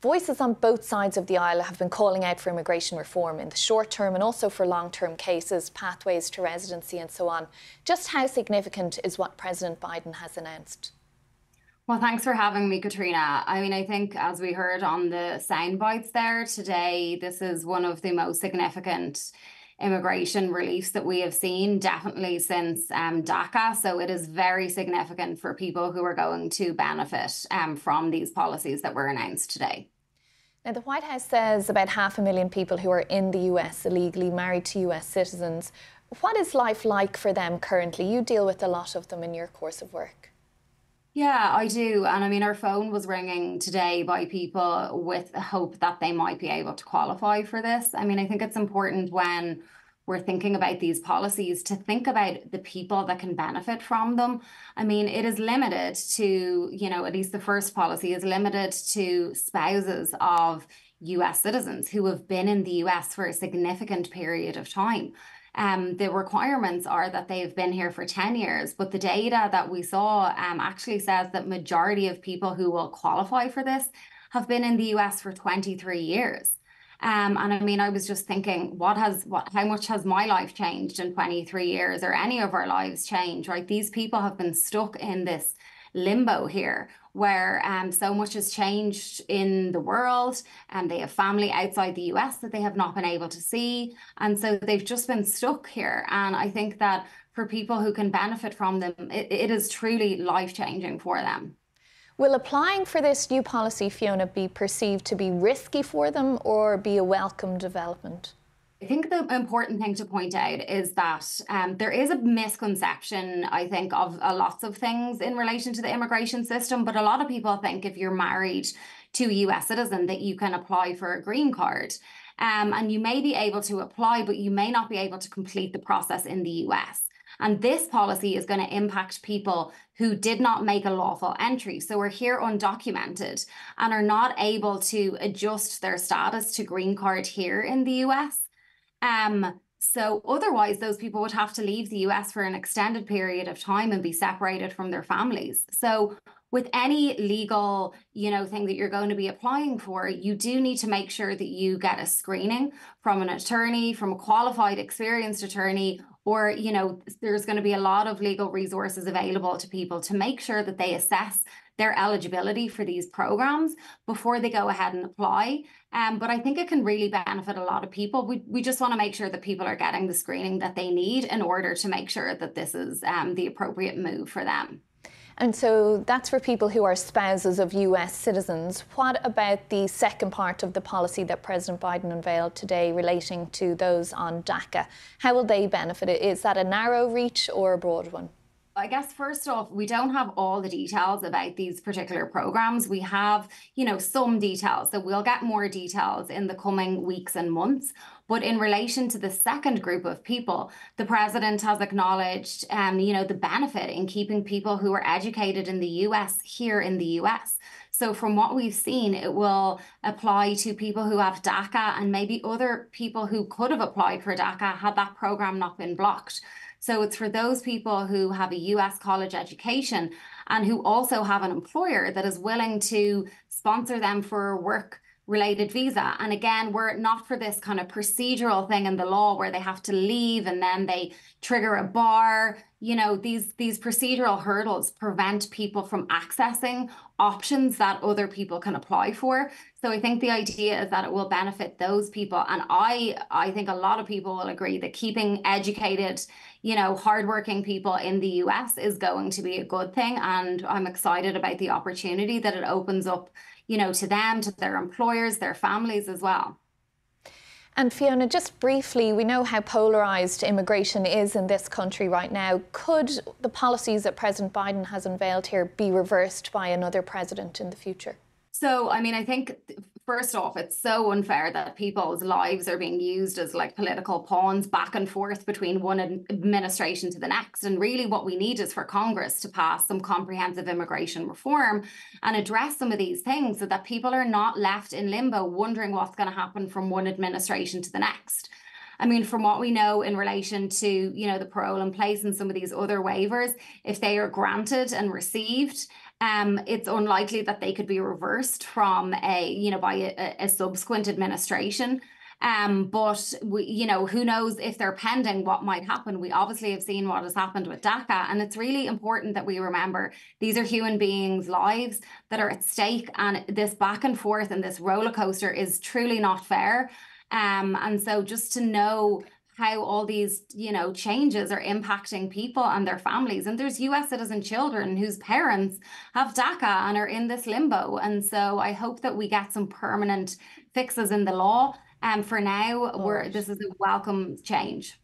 Voices on both sides of the aisle have been calling out for immigration reform in the short term and also for long term cases, pathways to residency, and so on. Just how significant is what President Biden has announced? Well, thanks for having me, Caitriona. I mean, I think as we heard on the sound bites there today, this is one of the most significant immigration reliefs that we have seen, definitely since um, DACA. So it is very significant for people who are going to benefit um, from these policies that were announced today. Now, the White House says about half a million people who are in the US illegally married to US citizens. What is life like for them currently? You deal with a lot of them in your course of work. Yeah, I do. And I mean, our phone was ringing today by people with the hope that they might be able to qualify for this. I mean, I think it's important when we're thinking about these policies to think about the people that can benefit from them. I mean, it is limited to, you know, at least the first policy is limited to spouses of US citizens who have been in the US for a significant period of time um, the requirements are that they've been here for 10 years. But the data that we saw um, actually says that majority of people who will qualify for this have been in the US for 23 years. Um, and I mean, I was just thinking, what has what how much has my life changed in 23 years or any of our lives changed, right? These people have been stuck in this limbo here where um, so much has changed in the world and they have family outside the US that they have not been able to see. And so they've just been stuck here. And I think that for people who can benefit from them, it, it is truly life changing for them. Will applying for this new policy, Fiona, be perceived to be risky for them or be a welcome development? I think the important thing to point out is that um, there is a misconception, I think, of uh, lots of things in relation to the immigration system. But a lot of people think if you're married to a US citizen, that you can apply for a green card. Um, and you may be able to apply, but you may not be able to complete the process in the US. And this policy is going to impact people who did not make a lawful entry. So we're here undocumented and are not able to adjust their status to green card here in the US. Um, so otherwise, those people would have to leave the US for an extended period of time and be separated from their families. So with any legal, you know, thing that you're going to be applying for, you do need to make sure that you get a screening from an attorney, from a qualified, experienced attorney, or, you know, there's going to be a lot of legal resources available to people to make sure that they assess their eligibility for these programs before they go ahead and apply. Um, but I think it can really benefit a lot of people. We, we just want to make sure that people are getting the screening that they need in order to make sure that this is um, the appropriate move for them. And so that's for people who are spouses of US citizens. What about the second part of the policy that President Biden unveiled today relating to those on DACA? How will they benefit? Is that a narrow reach or a broad one? I guess first off, we don't have all the details about these particular programs. We have, you know, some details. So we'll get more details in the coming weeks and months. But in relation to the second group of people, the president has acknowledged, um, you know, the benefit in keeping people who are educated in the US here in the US. So from what we've seen, it will apply to people who have DACA and maybe other people who could have applied for DACA had that program not been blocked. So it's for those people who have a US college education and who also have an employer that is willing to sponsor them for work related visa. And again, we're not for this kind of procedural thing in the law where they have to leave and then they trigger a bar. You know, these these procedural hurdles prevent people from accessing options that other people can apply for. So I think the idea is that it will benefit those people. And I I think a lot of people will agree that keeping educated, you know, hardworking people in the US is going to be a good thing. And I'm excited about the opportunity that it opens up you know, to them, to their employers, their families as well. And Fiona, just briefly, we know how polarised immigration is in this country right now. Could the policies that President Biden has unveiled here be reversed by another president in the future? So, I mean, I think first off, it's so unfair that people's lives are being used as like political pawns back and forth between one administration to the next. And really, what we need is for Congress to pass some comprehensive immigration reform and address some of these things so that people are not left in limbo wondering what's going to happen from one administration to the next. I mean, from what we know in relation to, you know, the parole in place and some of these other waivers, if they are granted and received, um, it's unlikely that they could be reversed from a, you know, by a, a subsequent administration. Um, but we, you know, who knows if they're pending what might happen. We obviously have seen what has happened with DACA, and it's really important that we remember these are human beings' lives that are at stake, and this back and forth and this roller coaster is truly not fair. Um, and so just to know how all these you know changes are impacting people and their families and there's US citizen children whose parents have DACA and are in this limbo and so I hope that we get some permanent fixes in the law. And um, for now we're this is a welcome change